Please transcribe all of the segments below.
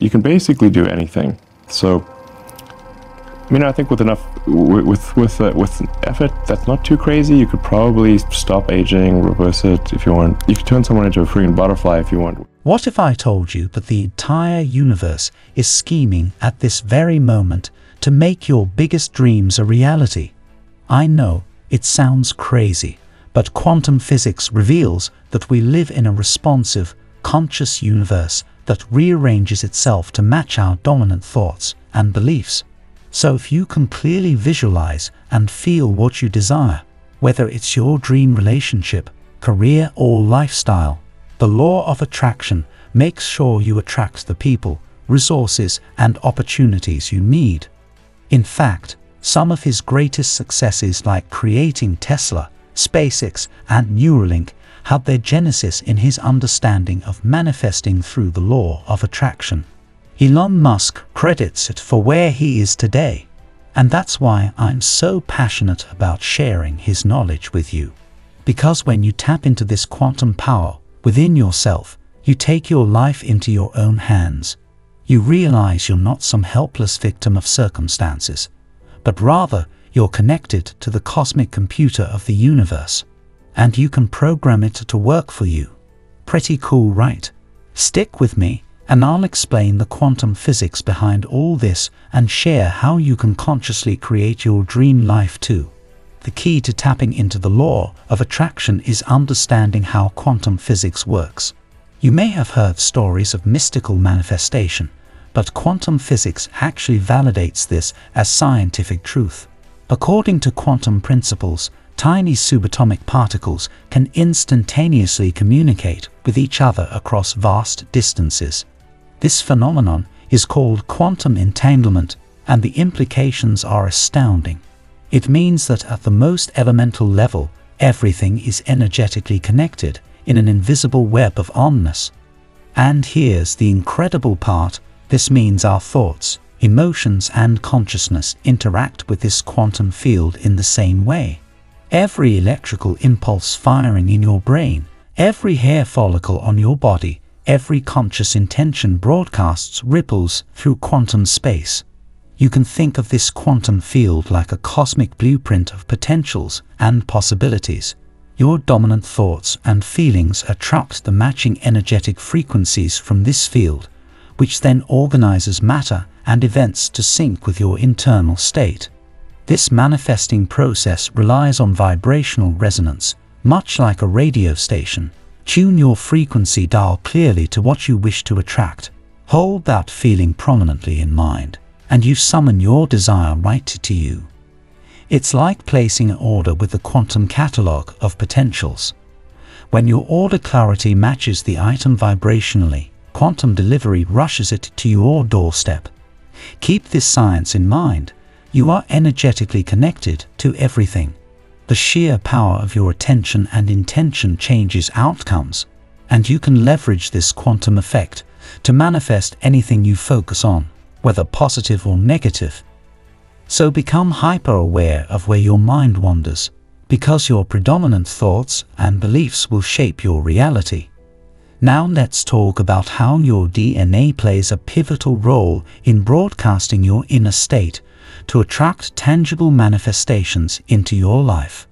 you can basically do anything. So, I mean, I think with enough, with with uh, with effort that's not too crazy, you could probably stop aging, reverse it if you want. You could turn someone into a freaking butterfly if you want. What if I told you that the entire universe is scheming at this very moment to make your biggest dreams a reality? I know it sounds crazy, but quantum physics reveals that we live in a responsive, conscious universe that rearranges itself to match our dominant thoughts and beliefs. So if you can clearly visualize and feel what you desire, whether it's your dream relationship, career or lifestyle, the law of attraction makes sure you attract the people, resources and opportunities you need. In fact, some of his greatest successes like creating Tesla, SpaceX and Neuralink had their genesis in his understanding of manifesting through the law of attraction. Elon Musk credits it for where he is today. And that's why I'm so passionate about sharing his knowledge with you. Because when you tap into this quantum power within yourself, you take your life into your own hands. You realize you're not some helpless victim of circumstances, but rather you're connected to the cosmic computer of the universe, and you can program it to work for you. Pretty cool, right? Stick with me and I'll explain the quantum physics behind all this and share how you can consciously create your dream life too. The key to tapping into the law of attraction is understanding how quantum physics works. You may have heard stories of mystical manifestation, but quantum physics actually validates this as scientific truth. According to quantum principles, tiny subatomic particles can instantaneously communicate with each other across vast distances. This phenomenon is called quantum entanglement, and the implications are astounding. It means that at the most elemental level, everything is energetically connected in an invisible web of onness. And here's the incredible part this means our thoughts, emotions, and consciousness interact with this quantum field in the same way. Every electrical impulse firing in your brain, every hair follicle on your body, every conscious intention broadcasts ripples through quantum space. You can think of this quantum field like a cosmic blueprint of potentials and possibilities. Your dominant thoughts and feelings attract the matching energetic frequencies from this field, which then organizes matter and events to sync with your internal state. This manifesting process relies on vibrational resonance, much like a radio station, Tune your frequency dial clearly to what you wish to attract. Hold that feeling prominently in mind, and you summon your desire right to you. It's like placing an order with the quantum catalog of potentials. When your order clarity matches the item vibrationally, quantum delivery rushes it to your doorstep. Keep this science in mind. You are energetically connected to everything. The sheer power of your attention and intention changes outcomes, and you can leverage this quantum effect to manifest anything you focus on, whether positive or negative. So become hyper-aware of where your mind wanders, because your predominant thoughts and beliefs will shape your reality. Now let's talk about how your DNA plays a pivotal role in broadcasting your inner state to attract tangible manifestations into your life.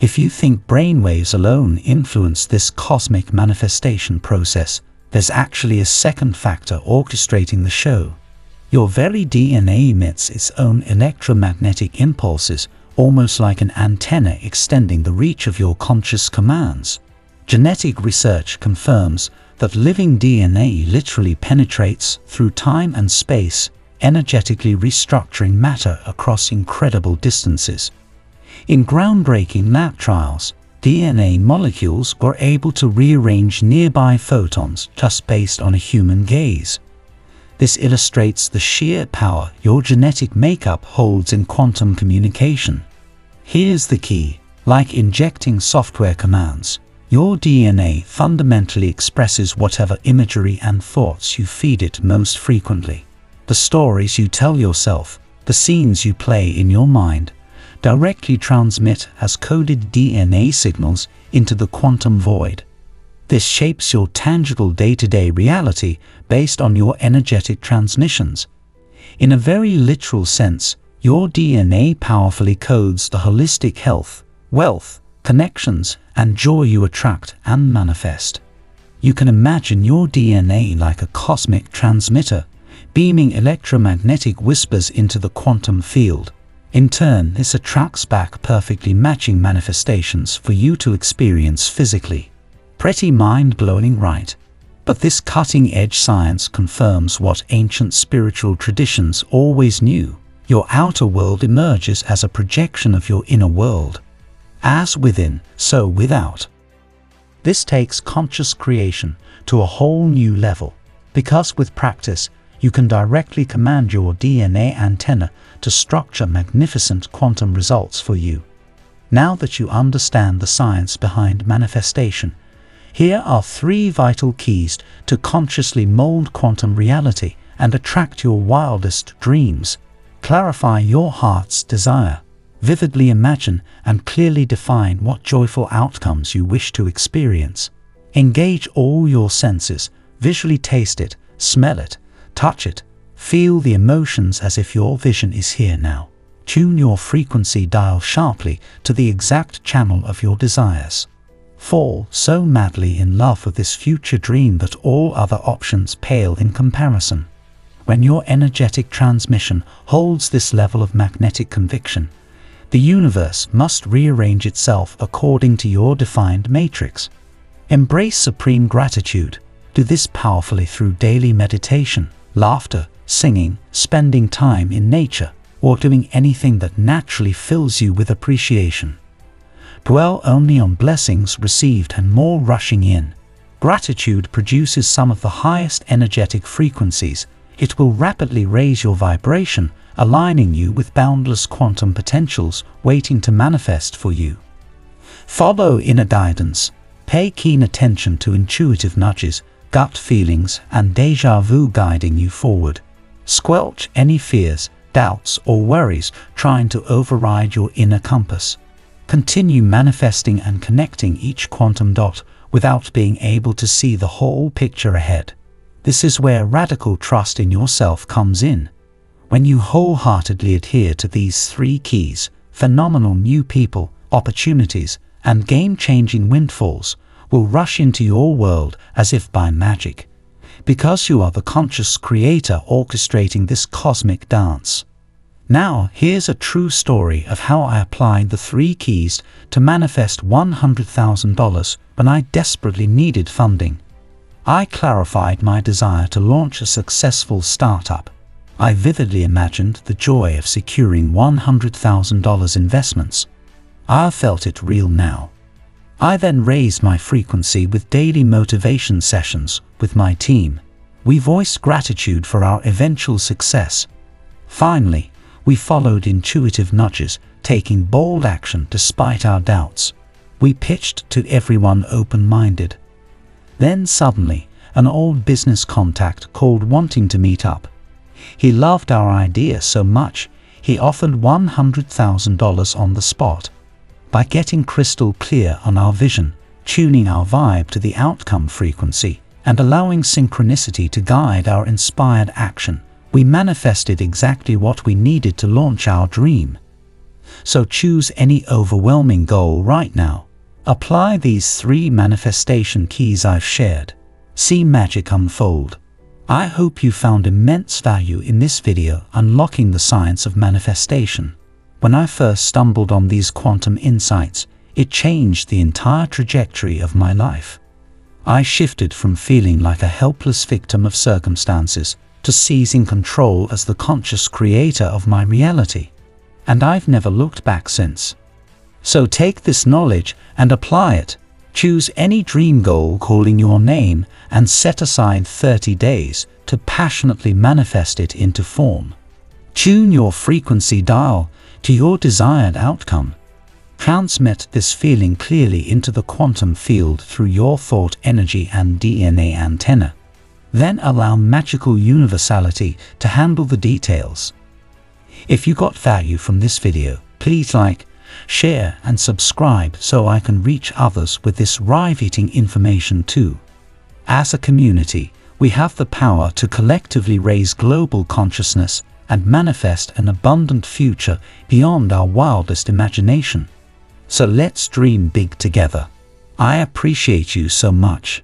If you think brainwaves alone influence this cosmic manifestation process, there's actually a second factor orchestrating the show. Your very DNA emits its own electromagnetic impulses, almost like an antenna extending the reach of your conscious commands. Genetic research confirms that living DNA literally penetrates through time and space energetically restructuring matter across incredible distances. In groundbreaking lab trials, DNA molecules were able to rearrange nearby photons just based on a human gaze. This illustrates the sheer power your genetic makeup holds in quantum communication. Here's the key. Like injecting software commands, your DNA fundamentally expresses whatever imagery and thoughts you feed it most frequently the stories you tell yourself, the scenes you play in your mind, directly transmit as coded DNA signals into the quantum void. This shapes your tangible day-to-day reality based on your energetic transmissions. In a very literal sense, your DNA powerfully codes the holistic health, wealth, connections, and joy you attract and manifest. You can imagine your DNA like a cosmic transmitter, beaming electromagnetic whispers into the quantum field. In turn, this attracts back perfectly matching manifestations for you to experience physically. Pretty mind-blowing, right? But this cutting-edge science confirms what ancient spiritual traditions always knew. Your outer world emerges as a projection of your inner world. As within, so without. This takes conscious creation to a whole new level, because with practice, you can directly command your DNA antenna to structure magnificent quantum results for you. Now that you understand the science behind manifestation, here are three vital keys to consciously mold quantum reality and attract your wildest dreams. Clarify your heart's desire. Vividly imagine and clearly define what joyful outcomes you wish to experience. Engage all your senses, visually taste it, smell it, touch it, feel the emotions as if your vision is here now. Tune your frequency dial sharply to the exact channel of your desires. Fall so madly in love with this future dream that all other options pale in comparison. When your energetic transmission holds this level of magnetic conviction, the universe must rearrange itself according to your defined matrix. Embrace supreme gratitude. Do this powerfully through daily meditation, laughter, singing, spending time in nature, or doing anything that naturally fills you with appreciation. Dwell only on blessings received and more rushing in. Gratitude produces some of the highest energetic frequencies. It will rapidly raise your vibration aligning you with boundless quantum potentials waiting to manifest for you. Follow inner guidance. Pay keen attention to intuitive nudges, gut feelings, and deja vu guiding you forward. Squelch any fears, doubts, or worries trying to override your inner compass. Continue manifesting and connecting each quantum dot without being able to see the whole picture ahead. This is where radical trust in yourself comes in. When you wholeheartedly adhere to these three keys, phenomenal new people, opportunities, and game-changing windfalls will rush into your world as if by magic, because you are the conscious creator orchestrating this cosmic dance. Now, here's a true story of how I applied the three keys to manifest $100,000 when I desperately needed funding. I clarified my desire to launch a successful startup I vividly imagined the joy of securing $100,000 investments. I felt it real now. I then raised my frequency with daily motivation sessions with my team. We voiced gratitude for our eventual success. Finally, we followed intuitive nudges, taking bold action despite our doubts. We pitched to everyone open-minded. Then suddenly, an old business contact called wanting to meet up. He loved our idea so much, he offered $100,000 on the spot. By getting crystal clear on our vision, tuning our vibe to the outcome frequency, and allowing synchronicity to guide our inspired action, we manifested exactly what we needed to launch our dream. So choose any overwhelming goal right now. Apply these three manifestation keys I've shared. See magic unfold. I hope you found immense value in this video unlocking the science of manifestation. When I first stumbled on these quantum insights, it changed the entire trajectory of my life. I shifted from feeling like a helpless victim of circumstances to seizing control as the conscious creator of my reality. And I've never looked back since. So take this knowledge and apply it Choose any dream goal calling your name and set aside 30 days to passionately manifest it into form. Tune your frequency dial to your desired outcome. Transmit this feeling clearly into the quantum field through your thought energy and DNA antenna. Then allow magical universality to handle the details. If you got value from this video, please like, share and subscribe so I can reach others with this riveting information too. As a community, we have the power to collectively raise global consciousness and manifest an abundant future beyond our wildest imagination. So let's dream big together. I appreciate you so much.